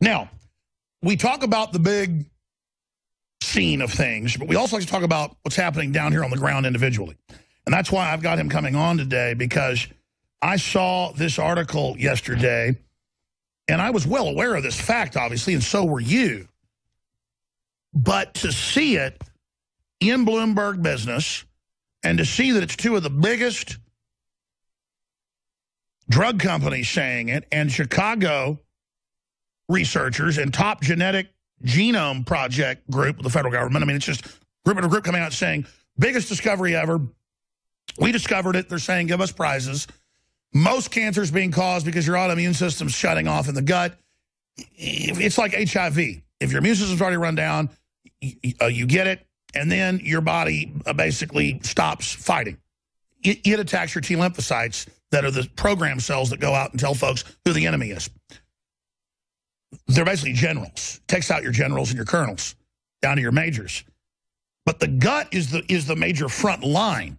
Now, we talk about the big scene of things, but we also like to talk about what's happening down here on the ground individually. And that's why I've got him coming on today, because I saw this article yesterday, and I was well aware of this fact, obviously, and so were you. But to see it in Bloomberg business and to see that it's two of the biggest drug companies saying it and Chicago researchers and top genetic genome project group the federal government. I mean, it's just group after group coming out saying, biggest discovery ever. We discovered it. They're saying, give us prizes. Most cancers being caused because your autoimmune system's shutting off in the gut. It's like HIV. If your immune system's already run down, you, uh, get it, and then your body uh, basically stops fighting. It attacks your T lymphocytes that are the program cells that go out and tell folks who the enemy is. They're basically generals. Takes out your generals and your colonels down to your majors. But the gut is the is the major front line.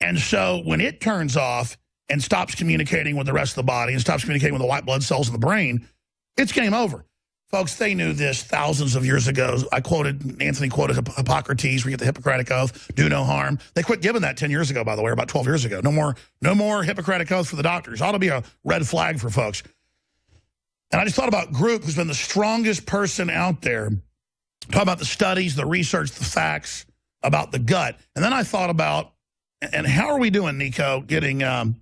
And so when it turns off and stops communicating with the rest of the body and stops communicating with the white blood cells in the brain, it's game over. Folks, they knew this thousands of years ago. I quoted, Anthony quoted Hippocrates, we get the Hippocratic Oath, do no harm. They quit giving that 10 years ago, by the way, or about 12 years ago. No more, no more Hippocratic Oath for the doctors. Ought to be a red flag for folks. And I just thought about Group, who's been the strongest person out there. Talk about the studies, the research, the facts about the gut. And then I thought about, and how are we doing, Nico, getting um,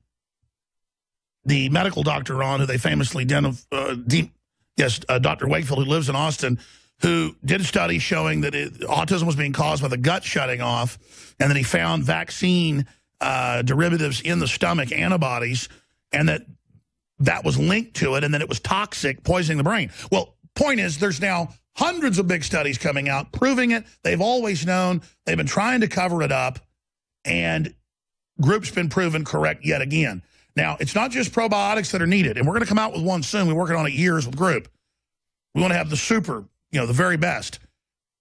the medical doctor on who they famously uh, yes, uh, Dr. Wakefield, who lives in Austin, who did a study showing that it, autism was being caused by the gut shutting off, and then he found vaccine uh, derivatives in the stomach, antibodies, and that that was linked to it, and then it was toxic, poisoning the brain. Well, point is, there's now hundreds of big studies coming out proving it. They've always known. They've been trying to cover it up, and group's been proven correct yet again. Now, it's not just probiotics that are needed, and we're going to come out with one soon. We're working on it years with Group. We want to have the super, you know, the very best.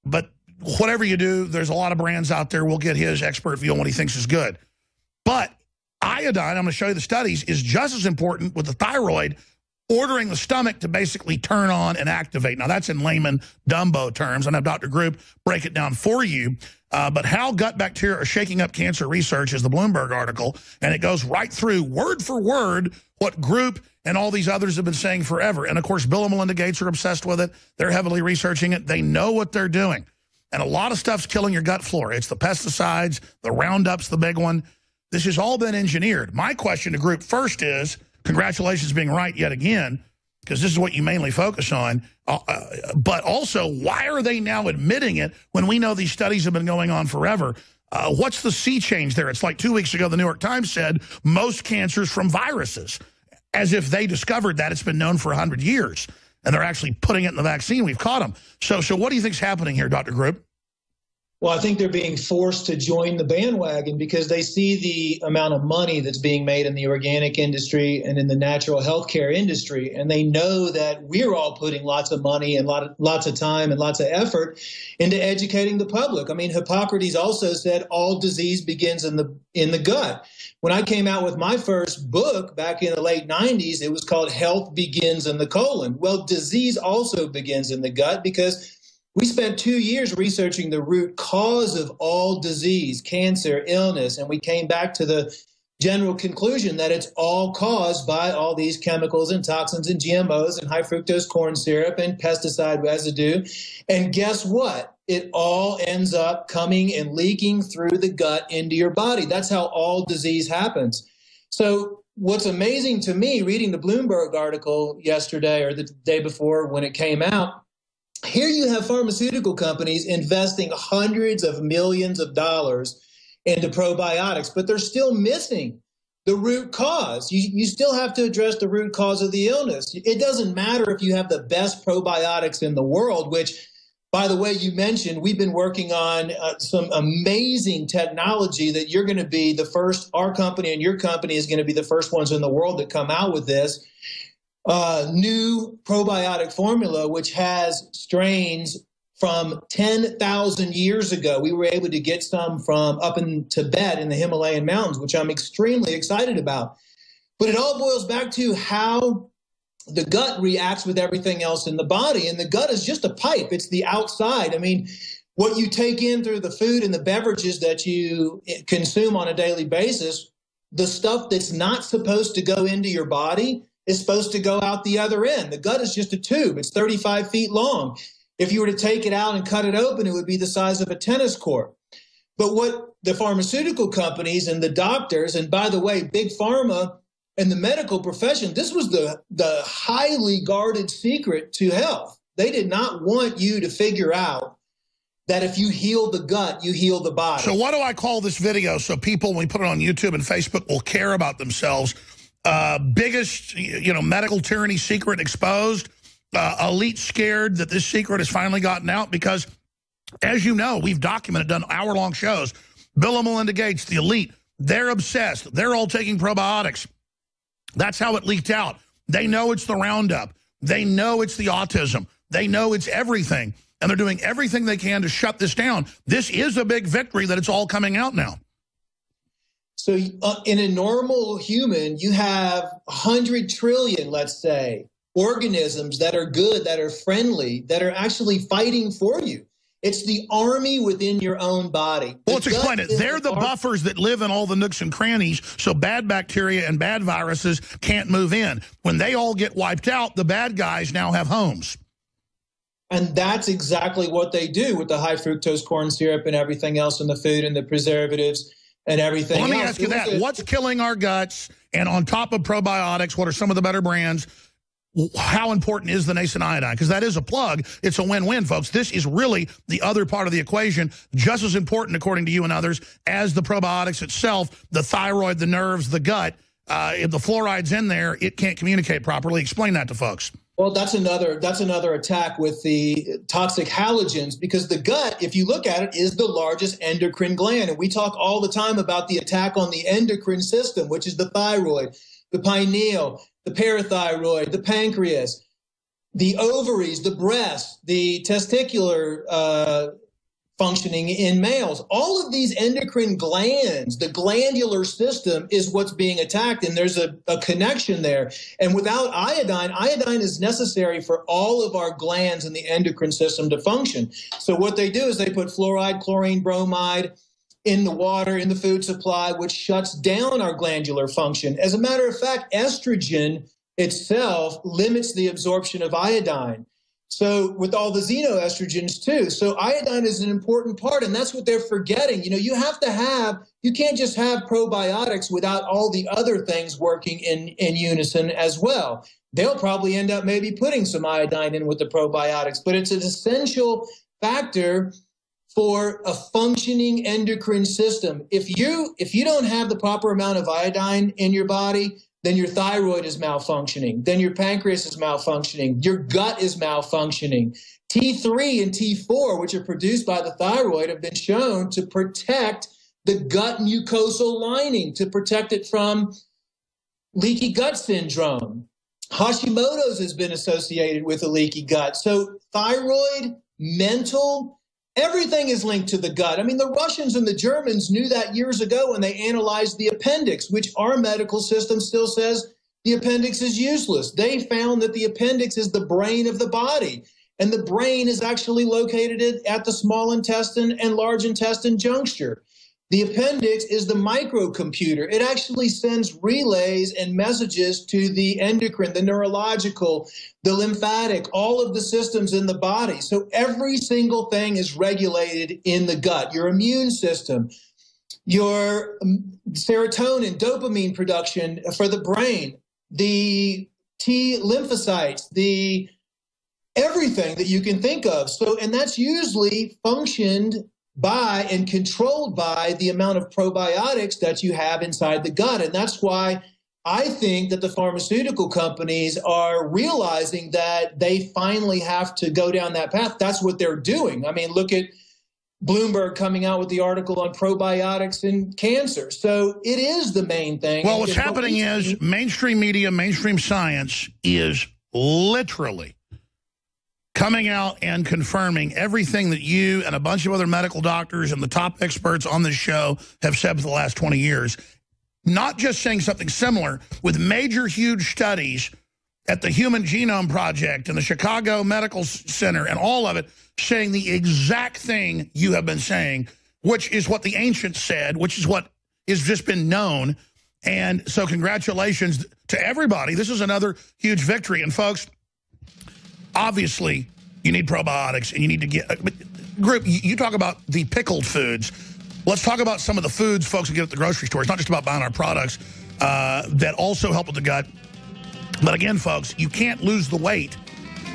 But whatever you do, there's a lot of brands out there. We'll get his expert view on what he thinks is good. But iodine, I'm going to show you the studies, is just as important with the thyroid ordering the stomach to basically turn on and activate. Now, that's in layman Dumbo terms. And have Dr. Group break it down for you. Uh, but how gut bacteria are shaking up cancer research is the Bloomberg article, and it goes right through word for word what Group and all these others have been saying forever. And, of course, Bill and Melinda Gates are obsessed with it. They're heavily researching it. They know what they're doing. And a lot of stuff's killing your gut flora. It's the pesticides, the Roundup's the big one. This has all been engineered. My question to Group first is, congratulations being right yet again, because this is what you mainly focus on. Uh, uh, but also, why are they now admitting it when we know these studies have been going on forever? Uh, what's the sea change there? It's like two weeks ago, the New York Times said most cancers from viruses, as if they discovered that. It's been known for 100 years, and they're actually putting it in the vaccine. We've caught them. So, so what do you think's happening here, Dr. Group? Well, I think they're being forced to join the bandwagon because they see the amount of money that's being made in the organic industry and in the natural healthcare industry, and they know that we're all putting lots of money and lot of, lots of time and lots of effort into educating the public. I mean, Hippocrates also said all disease begins in the in the gut. When I came out with my first book back in the late 90s, it was called Health Begins in the Colon. Well, disease also begins in the gut because we spent two years researching the root cause of all disease, cancer, illness, and we came back to the general conclusion that it's all caused by all these chemicals and toxins and GMOs and high fructose corn syrup and pesticide residue. And guess what? It all ends up coming and leaking through the gut into your body. That's how all disease happens. So, what's amazing to me reading the Bloomberg article yesterday or the day before when it came out here you have pharmaceutical companies investing hundreds of millions of dollars into probiotics, but they're still missing the root cause. You, you still have to address the root cause of the illness. It doesn't matter if you have the best probiotics in the world, which, by the way, you mentioned, we've been working on uh, some amazing technology that you're going to be the first, our company and your company is going to be the first ones in the world that come out with this uh, new probiotic formula, which has strains from 10,000 years ago. We were able to get some from up in Tibet in the Himalayan mountains, which I'm extremely excited about. But it all boils back to how the gut reacts with everything else in the body, and the gut is just a pipe. It's the outside. I mean, what you take in through the food and the beverages that you consume on a daily basis, the stuff that's not supposed to go into your body is supposed to go out the other end. The gut is just a tube, it's 35 feet long. If you were to take it out and cut it open, it would be the size of a tennis court. But what the pharmaceutical companies and the doctors, and by the way, big pharma and the medical profession, this was the, the highly guarded secret to health. They did not want you to figure out that if you heal the gut, you heal the body. So what do I call this video so people, when we put it on YouTube and Facebook, will care about themselves? Uh, biggest, you know, medical tyranny secret exposed. Uh, elite scared that this secret has finally gotten out because, as you know, we've documented, done hour-long shows. Bill and Melinda Gates, the elite, they're obsessed. They're all taking probiotics. That's how it leaked out. They know it's the Roundup. They know it's the autism. They know it's everything and they're doing everything they can to shut this down. This is a big victory that it's all coming out now. So uh, in a normal human, you have 100 trillion, let's say, organisms that are good, that are friendly, that are actually fighting for you. It's the army within your own body. well, let's explain it. They're the, the buffers that live in all the nooks and crannies, so bad bacteria and bad viruses can't move in. When they all get wiped out, the bad guys now have homes. And that's exactly what they do with the high fructose corn syrup and everything else in the food and the preservatives and everything well, Let me ask you that. What's killing our guts? And on top of probiotics, what are some of the better brands? How important is the nascent iodine? Because that is a plug. It's a win-win, folks. This is really the other part of the equation, just as important, according to you and others, as the probiotics itself, the thyroid, the nerves, the gut. Uh, if the fluoride's in there, it can't communicate properly. Explain that to folks. Well, that's another that's another attack with the toxic halogens because the gut, if you look at it, is the largest endocrine gland, and we talk all the time about the attack on the endocrine system, which is the thyroid, the pineal, the parathyroid, the pancreas, the ovaries, the breast, the testicular uh, functioning in males. All of these endocrine glands, the glandular system is what's being attacked, and there's a, a, connection there. And without iodine, iodine is necessary for all of our glands in the endocrine system to function. So what they do is they put fluoride, chlorine, bromide in the water, in the food supply, which shuts down our glandular function. As a matter of fact, estrogen itself limits the absorption of iodine. So with all the xenoestrogens too. So iodine is an important part and that's what they're forgetting. You know, you have to have you can't just have probiotics without all the other things working in in unison as well. They'll probably end up maybe putting some iodine in with the probiotics, but it's an essential factor for a functioning endocrine system. If you if you don't have the proper amount of iodine in your body, then your thyroid is malfunctioning, then your pancreas is malfunctioning, your gut is malfunctioning. T3 and T4, which are produced by the thyroid, have been shown to protect the gut mucosal lining, to protect it from leaky gut syndrome. Hashimoto's has been associated with a leaky gut. So, thyroid, mental, Everything is linked to the gut. I mean, the Russians and the Germans knew that years ago when they analyzed the appendix, which our medical system still says the appendix is useless. They found that the appendix is the brain of the body, and the brain is actually located at the small intestine and large intestine juncture. The appendix is the microcomputer. It actually sends relays and messages to the endocrine, the neurological, the lymphatic, all of the systems in the body. So every single thing is regulated in the gut. Your immune system, your um, serotonin, dopamine production for the brain, the T lymphocytes, the everything that you can think of. So, and that's usually functioned by and controlled by the amount of probiotics that you have inside the gut. And that's why I think that the pharmaceutical companies are realizing that they finally have to go down that path. That's what they're doing. I mean, look at Bloomberg coming out with the article on probiotics and cancer. So it is the main thing. Well, what's happening is mainstream media, mainstream science is literally coming out and confirming everything that you and a bunch of other medical doctors and the top experts on this show have said for the last 20 years. Not just saying something similar, with major, huge studies at the Human Genome Project and the Chicago Medical Center and all of it saying the exact thing you have been saying, which is what the ancients said, which is what has just been known. And so congratulations to everybody. This is another huge victory. And folks, obviously, you need probiotics and you need to get... Uh, group, you talk about the pickled foods. Let's talk about some of the foods folks can get at the grocery store. It's not just about buying our products uh, that also help with the gut. But again, folks, you can't lose the weight.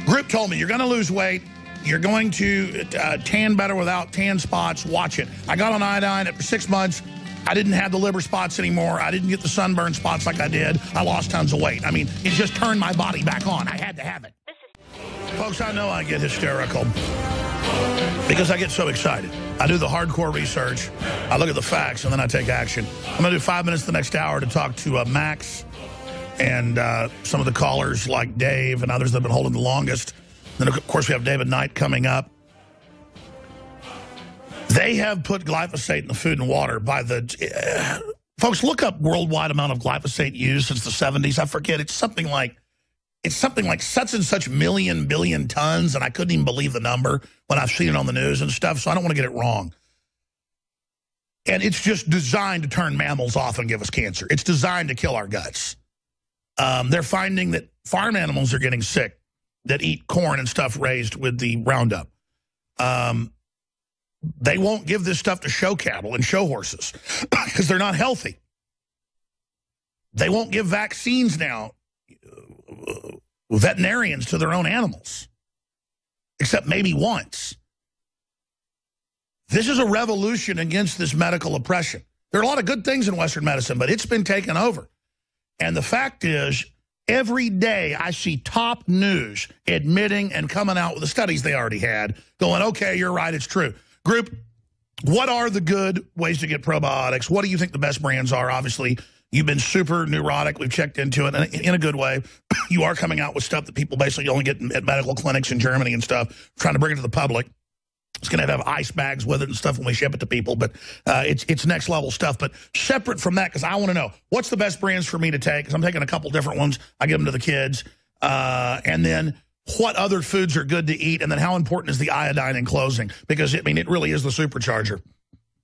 Group told me you're going to lose weight. You're going to uh, tan better without tan spots. Watch it. I got on iodine after six months. I didn't have the liver spots anymore. I didn't get the sunburn spots like I did. I lost tons of weight. I mean, it just turned my body back on. I had to have it. Folks, I know I get hysterical because I get so excited. I do the hardcore research. I look at the facts, and then I take action. I'm going to do five minutes the next hour to talk to uh, Max and uh, some of the callers like Dave and others that have been holding the longest. Then, of course, we have David Knight coming up. They have put glyphosate in the food and water by the... Uh, folks, look up worldwide amount of glyphosate used since the 70s. I forget. It's something like... It's something like such and such million, billion tons, and I couldn't even believe the number when I've seen it on the news and stuff, so I don't want to get it wrong. And it's just designed to turn mammals off and give us cancer. It's designed to kill our guts. Um, they're finding that farm animals are getting sick that eat corn and stuff raised with the Roundup. Um, they won't give this stuff to show cattle and show horses because they're not healthy. They won't give vaccines now, veterinarians to their own animals, except maybe once. This is a revolution against this medical oppression. There are a lot of good things in Western medicine, but it's been taken over. And the fact is, every day I see top news admitting and coming out with the studies they already had, going, okay, you're right, it's true. Group, what are the good ways to get probiotics? What do you think the best brands are? Obviously, you've been super neurotic. We've checked into it in a good way. You are coming out with stuff that people basically only get at medical clinics in Germany and stuff, trying to bring it to the public. It's going to have ice bags with it and stuff when we ship it to people, but uh, it's it's next level stuff. But separate from that, because I want to know what's the best brands for me to take. Because I'm taking a couple different ones. I give them to the kids, uh, and then what other foods are good to eat, and then how important is the iodine in closing? Because I mean, it really is the supercharger.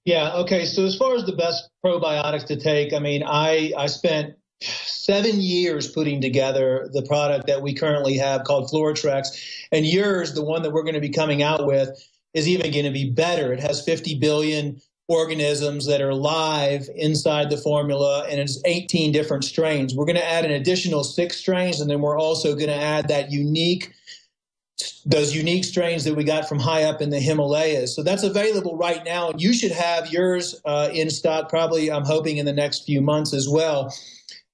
Yeah. Okay. So as far as the best probiotics to take, I mean, I I spent seven years putting together the product that we currently have called Floratrex, and yours, the one that we're going to be coming out with is even going to be better. It has 50 billion organisms that are live inside the formula and it's 18 different strains. We're going to add an additional six strains and then we're also going to add that unique those unique strains that we got from high up in the Himalayas. So that's available right now. And you should have yours uh, in stock probably, I'm hoping, in the next few months as well.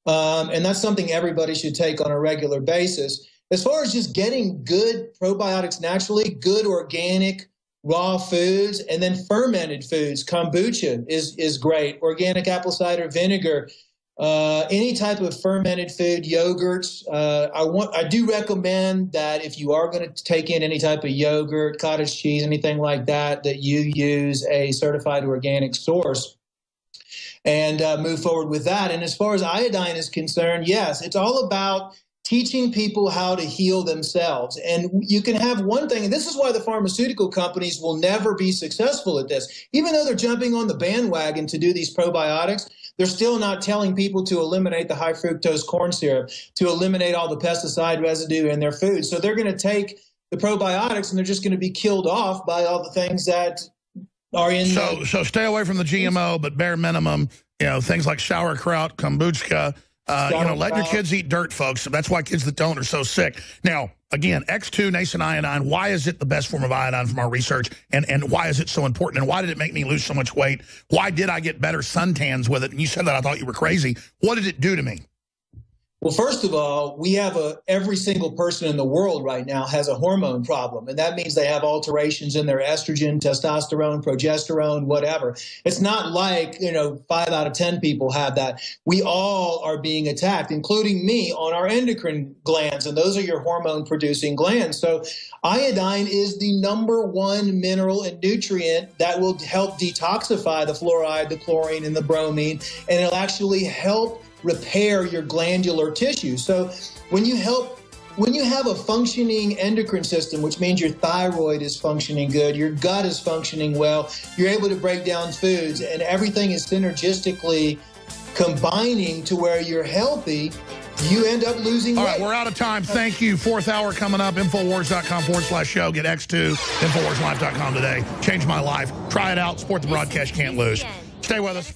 Um, and that's something everybody should take on a regular basis. As far as just getting good probiotics naturally, good organic raw foods, and then fermented foods. Kombucha is is great. Organic apple cider vinegar. Uh, any type of fermented food, yogurts. Uh, I want. I do recommend that if you are going to take in any type of yogurt, cottage cheese, anything like that, that you use a certified organic source and uh, move forward with that. And as far as iodine is concerned, yes, it's all about teaching people how to heal themselves. And you can have one thing, and this is why the pharmaceutical companies will never be successful at this. Even though they're jumping on the bandwagon to do these probiotics, they're still not telling people to eliminate the high fructose corn syrup, to eliminate all the pesticide residue in their food. So they're going to take the probiotics and they're just going to be killed off by all the things that are in. So, the- so stay away from the GMO, but bare minimum, you know, things like sauerkraut, kombucha, uh, you know, let your kids eat dirt, folks. That's why kids that don't are so sick. Now, again, X2 nascent iodine, why is it the best form of iodine from our research? And, and why is it so important? And why did it make me lose so much weight? Why did I get better suntans with it? And you said that I thought you were crazy. What did it do to me? Well, first of all, we have a every single person in the world right now has a hormone problem, and that means they have alterations in their estrogen, testosterone, progesterone, whatever. It's not like you know five out of ten people have that. We all are being attacked, including me, on our endocrine glands, and those are your hormone producing glands. So, iodine is the number one mineral and nutrient that will help detoxify the fluoride, the chlorine, and the bromine, and it'll actually help repair your glandular tissue. So when you help when you have a functioning endocrine system, which means your thyroid is functioning good, your gut is functioning well, you're able to break down foods, and everything is synergistically combining to where you're healthy, you end up losing All weight. right, we're out of time. Thank you. Fourth hour coming up. Infowars.com forward slash show. Get X2. Infowarslife.com today. Change my life. Try it out. Support the broadcast. Can't lose. Stay with us.